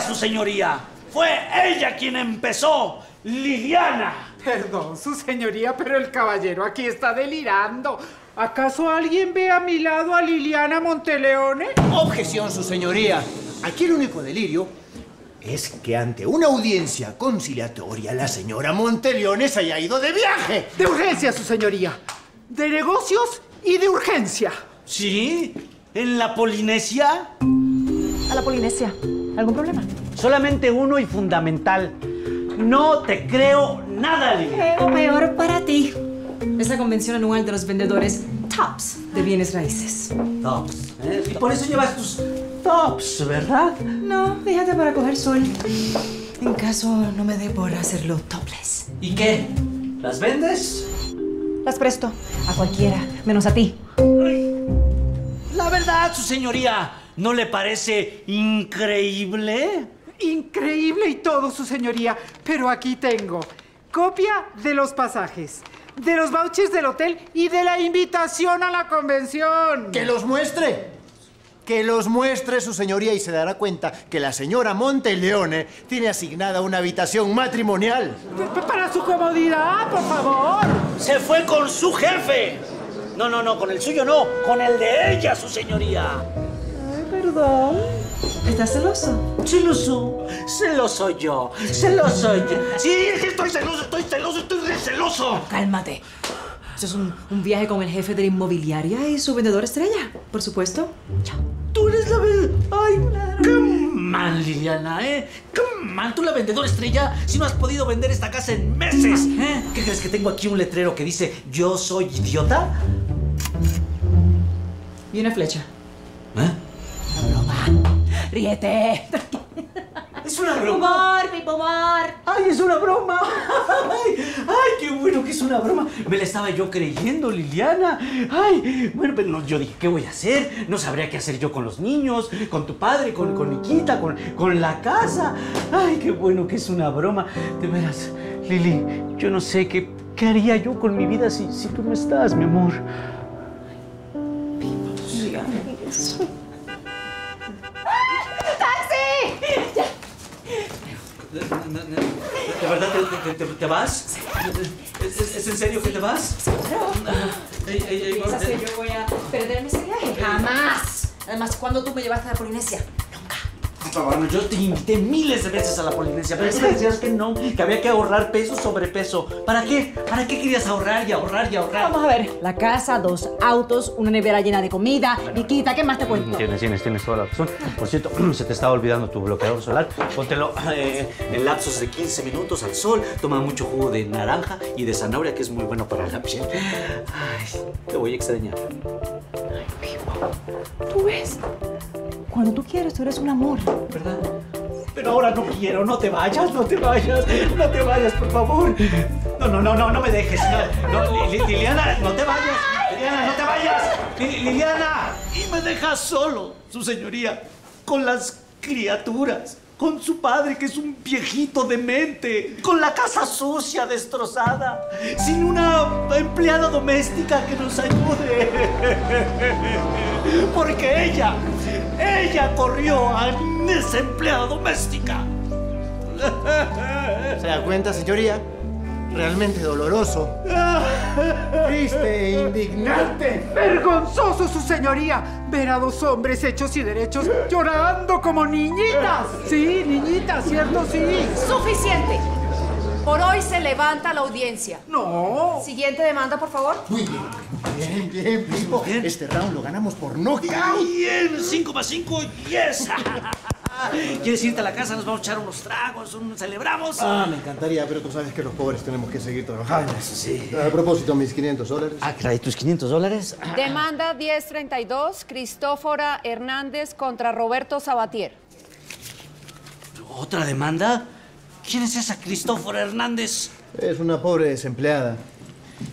su señoría. Fue ella quien empezó. Liliana. Perdón, su señoría, pero el caballero aquí está delirando. ¿Acaso alguien ve a mi lado a Liliana Monteleone? Objeción, su señoría. Aquí el único delirio es que ante una audiencia conciliatoria la señora Monteleone se haya ido de viaje. De urgencia, su señoría. De negocios y de urgencia. ¿Sí? ¿En la Polinesia? A la Polinesia. ¿Algún problema? Solamente uno y fundamental. No te creo nada. Pero peor para ti. Es la convención anual de los vendedores tops de bienes raíces. Tops. ¿eh? Y por eso llevas tus tops, ¿verdad? No, fíjate para coger sol. En caso no me dé por hacerlo topless. ¿Y qué? ¿Las vendes? Las presto a cualquiera, menos a ti. La verdad, su señoría, ¿no le parece increíble? Increíble y todo, su señoría. Pero aquí tengo copia de los pasajes, de los vouchers del hotel y de la invitación a la convención. Que los muestre. Que los muestre su señoría y se dará cuenta que la señora Monteleone tiene asignada una habitación matrimonial. P- Para su comodidad, por favor. Se fue con su jefe. No, no, no, con el suyo no, con el de ella, su señoría. Perdón. ¿Estás celoso? Celoso, celoso yo, celoso yo. Sí, es que estoy celoso, estoy celoso, estoy re celoso. Cálmate. Esto es un, un viaje con el jefe de la inmobiliaria y su vendedor estrella, por supuesto. Chao. Tú eres la vendedora. Ay, qué mal, Liliana, ¿eh? Qué mal. Tú la vendedora estrella si no has podido vender esta casa en meses. ¿eh? ¿Qué crees que tengo aquí un letrero que dice yo soy idiota? Y una flecha. Ríete. Es una broma. Humor, Pipo, humor. ¡Ay, es una broma! ¡Ay, ay, qué bueno que es una broma! Me la estaba yo creyendo, Liliana. ¡Ay! Bueno, pero no, yo dije, ¿qué voy a hacer? No sabría qué hacer yo con los niños, con tu padre, con, con Nikita, con, con la casa. ¡Ay, qué bueno que es una broma! De veras, Lili, yo no sé qué, qué haría yo con mi vida si, si tú no estás, mi amor. ¿De, de verdad te, te- te- te vas? ¿Es, es- es en serio que te vas? Ey, ey, ey, ¿Piensas que yo voy a perderme ese viaje? Jamás. Además, ¿cuándo tú me llevaste a la Polinesia? Bueno, yo te invité miles de veces a la Polinesia, pero tú me decías que no, que había que ahorrar peso sobre peso. ¿Para qué? ¿Para qué querías ahorrar y ahorrar y ahorrar? Vamos a ver. La casa, dos autos, una nevera llena de comida. Nikita, ¿qué más te cuento? Tienes, tienes, tienes toda la razón. Por cierto, se te estaba olvidando tu bloqueador solar. Póntelo eh, en lapsos de 15 minutos al sol. Toma mucho jugo de naranja y de zanahoria, que es muy bueno para la piel. Ay, te voy a extrañar. ¿Tú ves? Cuando tú quieres, tú eres un amor. ¿Verdad? Pero ahora no quiero, no te vayas, no te vayas, no te vayas, por favor. No, no, no, no, no me dejes. No, no, Li- Li- Liliana, no te vayas. Liliana, no te vayas. Li- Liliana. Y me dejas solo, su señoría, con las criaturas, con su padre que es un viejito demente, con la casa sucia, destrozada, sin una empleada doméstica que nos ayude. Porque ella, ella corrió a esa empleada doméstica. ¿Se da cuenta, señoría? Realmente doloroso. Triste e indignante. Vergonzoso, su señoría, ver a dos hombres hechos y derechos llorando como niñitas. Sí, niñitas, ¿cierto? Sí. Suficiente. Por hoy se levanta la audiencia. No. Siguiente demanda, por favor. Muy bien. Bien, bien, Pipo. Este round lo ganamos por nocaut. Bien, 5 más 5, yes. ¿Quieres irte a la casa? Nos vamos a echar unos tragos, un, celebramos. Ah, me encantaría, pero tú sabes que los pobres tenemos que seguir trabajando. Sí. A propósito, mis 500 dólares. Ah, trae tus 500 dólares. Demanda 1032, Cristófora Hernández contra Roberto Sabatier. ¿Otra demanda? ¿Quién es esa Cristófora Hernández? Es una pobre desempleada.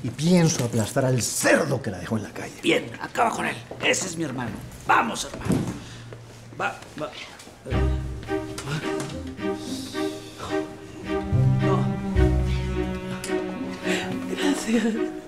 Y pienso aplastar al cerdo que la dejó en la calle. Bien, acaba con él. Ese es mi hermano. Vamos, hermano. Va, va. No. Gracias.